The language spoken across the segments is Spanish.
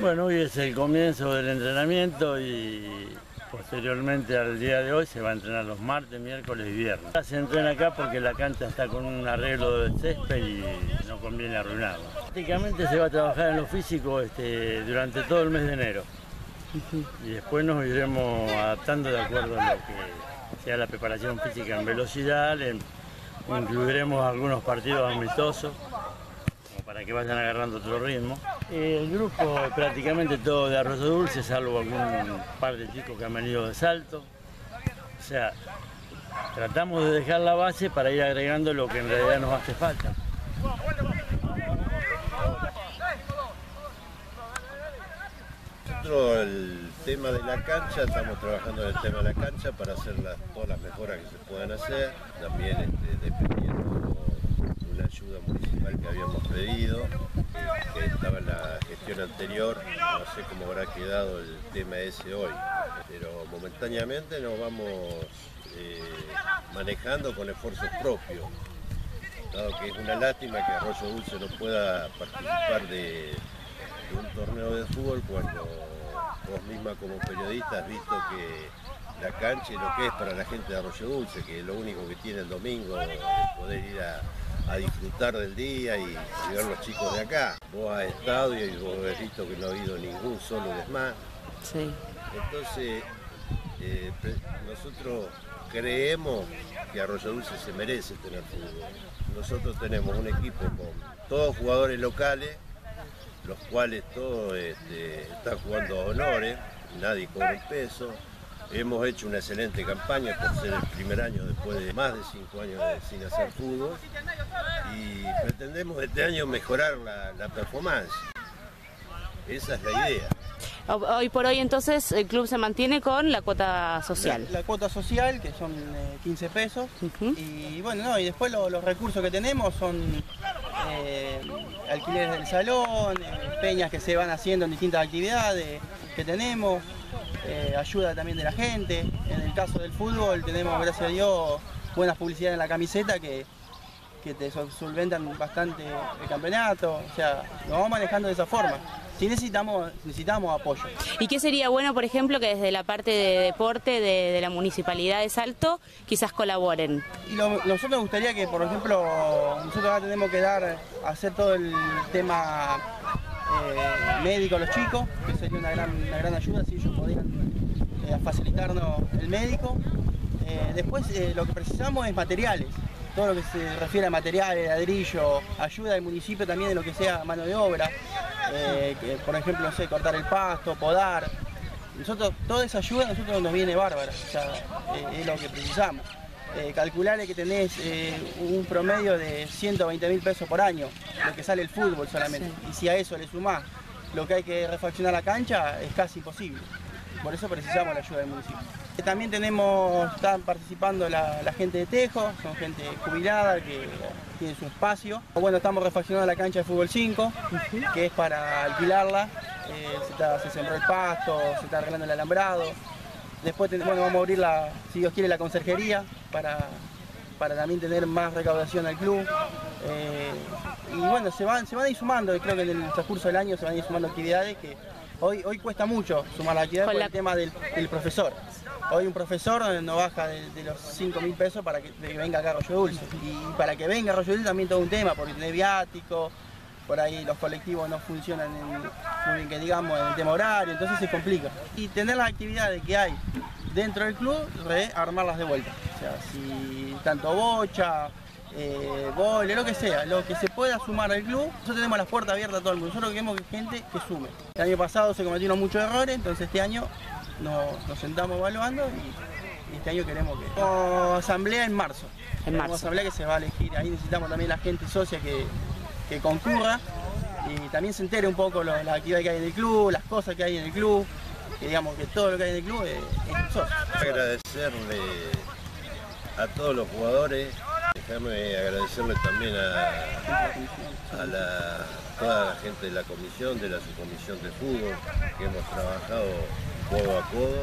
Bueno, hoy es el comienzo del entrenamiento y posteriormente al día de hoy se va a entrenar los martes, miércoles y viernes. Se entrena acá porque la cancha está con un arreglo de césped y no conviene arruinarlo. Prácticamente se va a trabajar en lo físico este, durante todo el mes de enero y después nos iremos adaptando de acuerdo a lo que sea la preparación física en velocidad, incluiremos algunos partidos amistosos para que vayan agarrando otro ritmo. El grupo prácticamente todo de Arroyo Dulce, salvo algún par de chicos que han venido de salto. O sea, tratamos de dejar la base para ir agregando lo que en realidad nos hace falta. Nosotros el tema de la cancha, estamos trabajando en el tema de la cancha para hacer las- todas las mejoras que se puedan hacer, también este, dependiendo una ayuda municipal que habíamos pedido, que estaba en la gestión anterior, no sé cómo habrá quedado el tema ese hoy, pero momentáneamente nos vamos eh, manejando con esfuerzos propios, dado que es una lástima que Arroyo Dulce no pueda participar de, un torneo de fútbol cuando vos misma como periodista has visto que la cancha y lo que es para la gente de Arroyo Dulce, que lo único que tiene el domingo es poder ir a, a disfrutar del día y, y ver los chicos de acá. Vos has estado y vos has visto que no ha habido ningún solo desmán. Sí. Entonces, eh, nosotros creemos que Arroyo Dulce se merece tener fútbol. Nosotros tenemos un equipo con todos jugadores locales, los cuales todos este, están jugando a honores, nadie cobra un peso. Hemos hecho una excelente campaña por ser el primer año después de más de cinco años de- sin hacer fútbol y pretendemos este año mejorar la, la performance. Esa es la idea. Hoy por hoy entonces el club se mantiene con la cuota social. La, la cuota social, que son eh, 15 pesos. Y bueno, no, y después lo- los recursos que tenemos son eh, alquileres del salón, eh, peñas que se van haciendo en distintas actividades que tenemos, eh, ayuda también de la gente. En el caso del fútbol tenemos, gracias a Dios, buenas publicidades en la camiseta que, que te sol- solventan bastante el campeonato. O sea, lo vamos manejando de esa forma. Sí necesitamos, necesitamos apoyo. ¿Y qué sería bueno, por ejemplo, que desde la parte de deporte de, de la Municipalidad de Salto quizás colaboren? Y lo- nosotros nos gustaría que, por ejemplo, nosotros ahora tenemos que dar, hacer todo el tema eh, médico los chicos, que sería una gran, una gran ayuda si ellos podrían eh, facilitarnos el médico. Eh, después eh, lo que precisamos es materiales, todo lo que se refiere a materiales, ladrillo, ayuda del municipio también de lo que sea mano de obra, por ejemplo, no sé, cortar el pasto, podar. Nosotros, toda esa ayuda a nosotros nos viene bárbara, es lo que precisamos. Eh, calcularle que tenés eh, un promedio de 120 mil pesos por año, lo que sale el fútbol solamente. Y si a eso le sumás lo que hay que refaccionar la cancha, es casi imposible. Por eso precisamos la ayuda del municipio. Eh, También tenemos, están participando la, la gente de Tejo, son gente jubilada que tiene su espacio. Bueno, estamos refaccionando la cancha de fútbol 5, que es para alquilarla. Eh, se, está- se sembró el pasto, se está arreglando el alambrado. Después bueno, vamos a abrir, la, si Dios quiere, la conserjería para, para también tener más recaudación al club. Eh, y bueno, se van, se van a ir sumando, y creo que en el transcurso del año se van a ir sumando actividades que hoy, hoy cuesta mucho sumar la actividad Con por la- el tema del, del profesor. Hoy un profesor no baja de, de los 5 mil pesos para que, venga acá a Arroyo Dulce. Y para que venga a Arroyo Dulce también todo un tema, porque tiene viático, por ahí los colectivos no funcionan en, muy bien que digamos en el tema horario, entonces se complica. Y tener las actividades que hay dentro del club, rearmarlas de vuelta. O sea, si tanto bocha, eh, vole, lo que sea, lo que se pueda sumar al club, nosotros tenemos las puertas abiertas a todo el mundo. Nosotros queremos que gente que sume. El año pasado se cometieron muchos errores, entonces este año nos, nos sentamos evaluando y, y este año queremos que... Como asamblea en marzo. En marzo. asamblea que se va a elegir, ahí necesitamos también la gente socia que, que concurra y también se entere un poco lo- las actividades que hay en el club, las cosas que hay en el club, que digamos que todo lo que hay en el club es, agradecerle a todos los jugadores, déjame agradecerle también a, a la- toda la gente de la comisión, de la subcomisión de fútbol, que hemos trabajado codo a codo.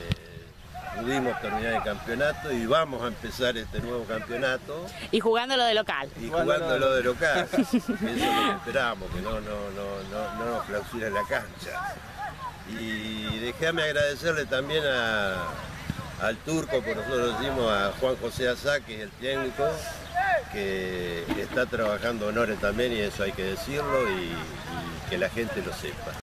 Eh, pudimos terminar el campeonato y vamos a empezar este nuevo campeonato Y jugándolo de local. y Jugándolo- de local. Eso es lo que esperamos, que no, no, no, no, no nos clausure la cancha. Y déjame agradecerle también a- al turco, por nosotros decimos a Juan José Azá, que es el técnico, que está trabajando honores también y eso hay que decirlo y- y que la gente lo sepa.